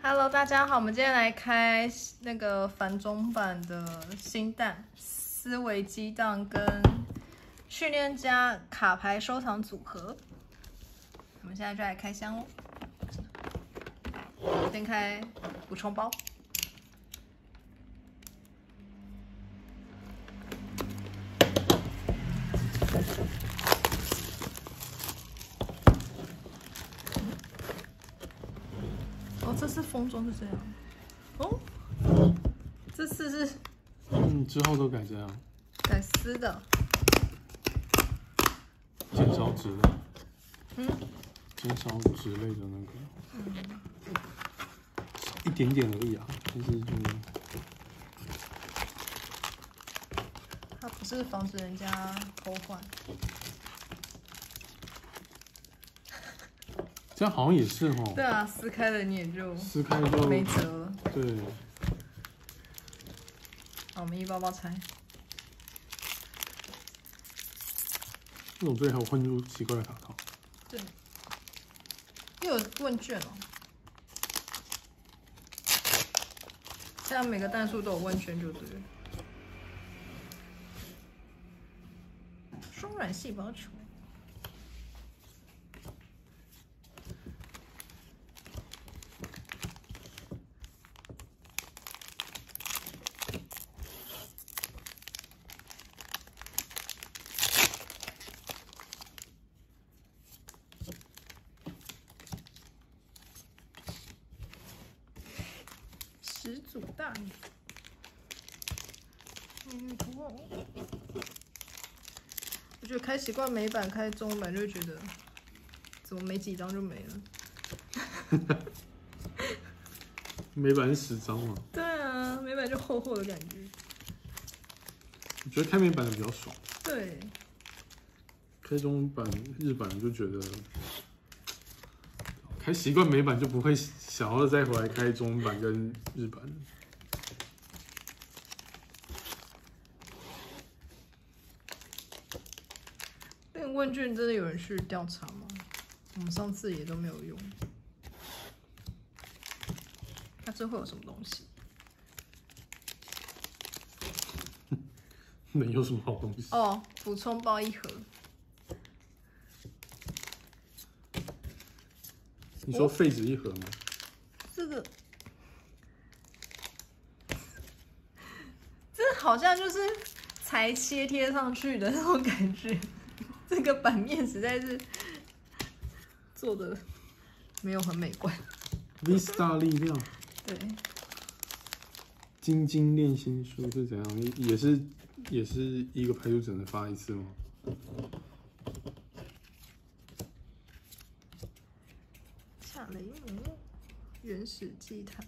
Hello，大家好，我们今天来开那个繁中版的新蛋思维激荡跟训练家卡牌收藏组合。我们现在就来开箱喽。先开补充包。哦，这次封装是这样。哦，这次是嗯，之后都改这样，改丝的。减少纸的，嗯，减少纸类的那个，一点点而已啊，就是就它不是防止人家偷换。这样好像也是哦，对啊，撕开了你也就撕开就没辙了。对，好，我们一包包拆。那种最还有混入奇怪的卡套，对，又有问卷哦。这样每个弹数都有问卷就对了。双软细胞球。我觉得开习惯美版、开中文版就会觉得，怎么没几张就没了？美版是十张嘛，对啊，美版就厚厚的感觉。我觉得开美版的比较爽，对，开中文版、日版就觉得开习惯美版就不会想要再回来开中文版跟日版。问卷真的有人去调查吗？我们上次也都没有用。那这会有什么东西？能有什么好东西？哦，补充包一盒。你说废纸一盒吗？这个，这好像就是裁切贴上去的那种感觉。这个版面实在是做的没有很美观。Vista 力量对，精精炼心术是怎样？也是也是一个牌组只能发一次吗？夏雷姆原始祭坛，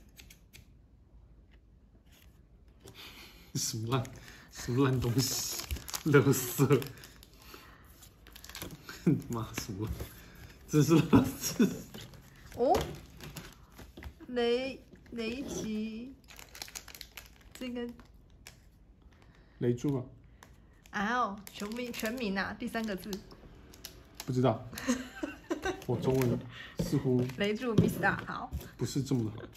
什么烂什么烂东西？垃圾！妈什么？这是垃圾！哦，雷雷吉，这个雷柱啊？啊哦，全名全名啊，第三个字不知道，我中文似乎雷柱 Miss 大好，不是这么的好。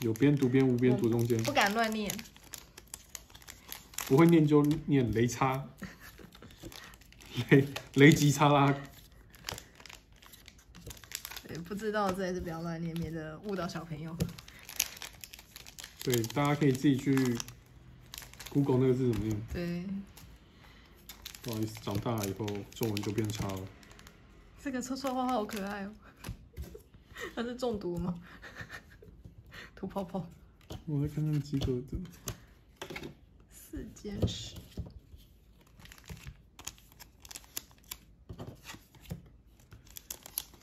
有边读边无边读中间，不敢乱念。不会念就念雷叉，雷雷吉叉拉。对，不知道这还是不要乱念，免得误导小朋友。对，大家可以自己去 Google 那个字怎么念。对，不好意思，长大了以后中文就变差了。这个臭臭花好可爱哦。它是中毒吗？吐泡泡。我来看看几个的。四件事。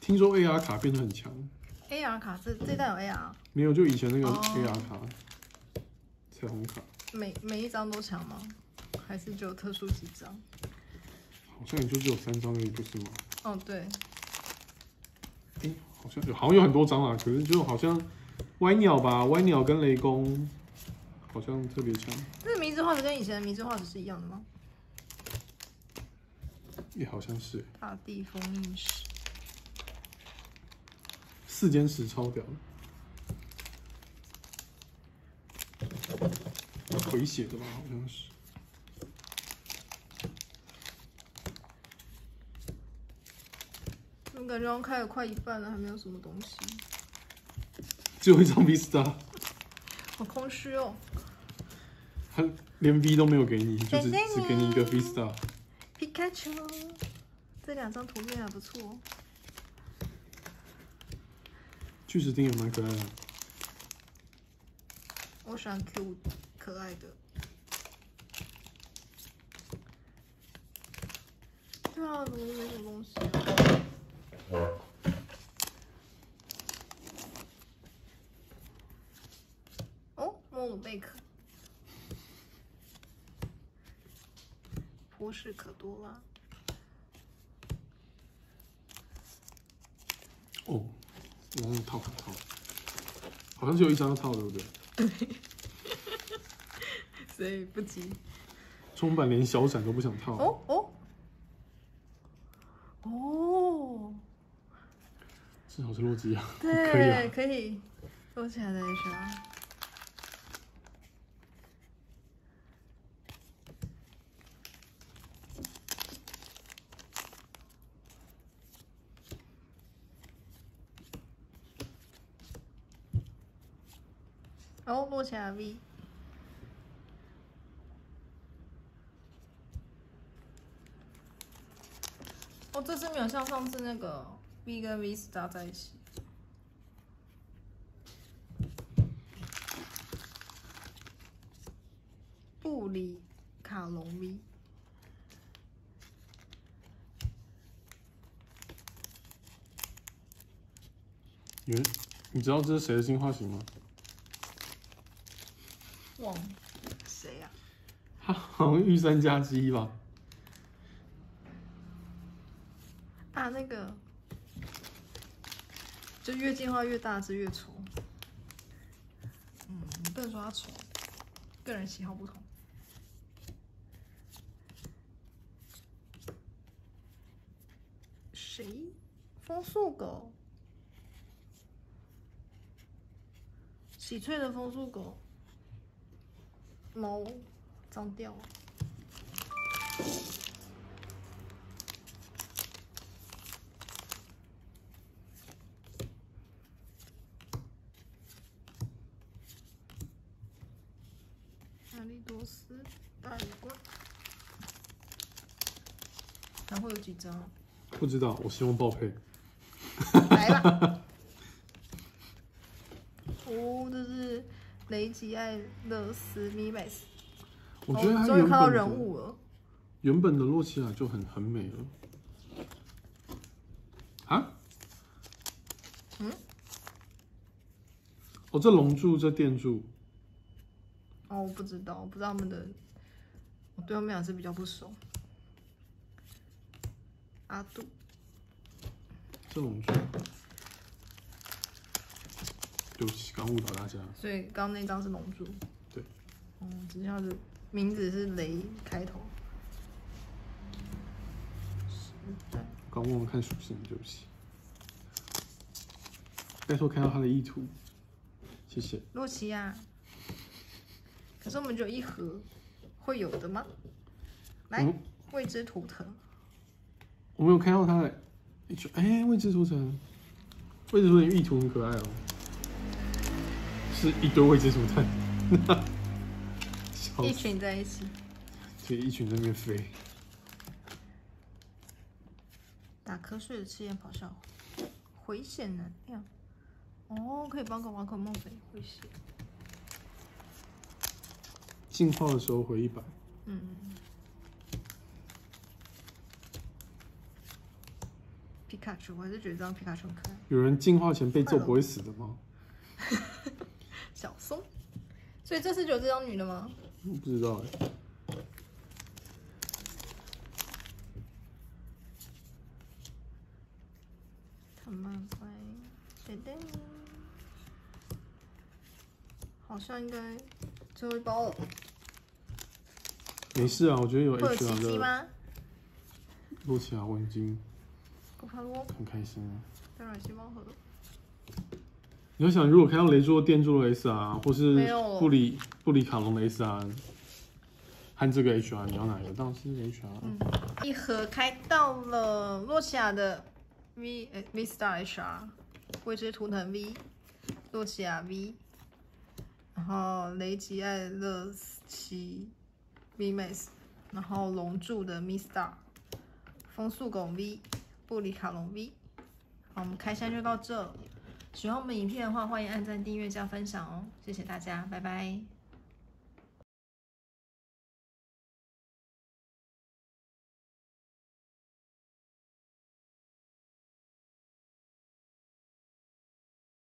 听说 AR 卡变得很强，AR 卡这这代有 AR，没有就以前那个哦 AR 卡，彩虹卡，每每一张都强吗？还是只有特殊几张？好像也就只有三张而已，不是吗？哦，对，诶，好像有，好像有很多张啊，可是就好像歪鸟吧，歪鸟跟雷公好像特别强，这迷之画石跟以前的迷之画石是一样的吗？也好像是大地封印石，四间十超屌的，回血的吧，好像是。我感觉要开了快一半了，还没有什么东西，只有一张 Vista，好空虚哦。他连 V 都没有给你，就是只给你一个 Vista。皮卡丘，这两张图片还不错。巨石钉也蛮可爱的，我喜欢 Q 可爱的。对啊，怎么没什么东西啊？哦，莫鲁贝克，波士可多啦。哦，然后套套，好像只有一张要套，对不对？对 所以不急。中版连小闪都不想套，哦哦哦，至少是洛基亚，可以。可以多起来的 HR。哦，落起来 V。哦，这次没有像上次那个 V 跟 V 是搭在一起。布里卡隆 V，你你知道这是谁的进化型吗？忘了谁呀、他好像御三家之一吧？啊？那个，就越进化越大只越丑。嗯，你不能说他丑，个人喜好不同。谁？风速狗？喜翠的风速狗，毛脏掉了。阿利多斯大鱼罐，然后有几张？不知道，我希望爆配。来吧！哦，这是雷吉艾勒斯米美斯，我觉得哦他原终于看到人物了。原本的洛奇亚就很很美了。啊？嗯？哦，这龙柱，这电柱，哦，我不知道，我不知道他们的，我对他们俩是比较不熟。阿杜，这龙柱。对不起，刚误导大家。所以刚刚那张是龙珠。对。嗯，只是它的名字是雷开头。刚忘了看属性，对不起。拜托看到他的意图，谢谢。洛奇亚，可是我们只有一盒，会有的吗？来，嗯未知图腾，我没有看到他的，哎，未知图层，未知图层意图很可爱哦，是一堆未知图层，笑 一，群在一起，对，一群在那边飞，打瞌睡的赤焰咆哮，回血能量，哦，可以帮个宝可梦飞回血，进化的时候回一百，嗯，皮卡丘，我还是觉得这张皮卡丘很可爱，有人进化前被揍不会死的吗？小松，所以这次就有这张女的吗？我不知道哎，看漫画，噔噔，好像应该最后一包了，没事啊，我觉得有会有 H 奇两的迹吗？洛奇亚，我已经古帕罗，很开心啊。当然细胞盒，你要想，如果开到雷珠的电柱的 SR，或是布里布里卡隆的 SR，和这个 HR，你要哪一个？当然是 HR。一盒开到了洛奇亚的 V 呃 V Star HR，未知图腾 V，洛奇亚 V，然后雷吉艾勒奇 V Max，然后龙柱的 Mi Star，风速狗 V，布里卡隆 V。好，我们开箱就到这。喜欢我们影片的话，欢迎按赞、订阅、加分享哦，谢谢大家，拜拜。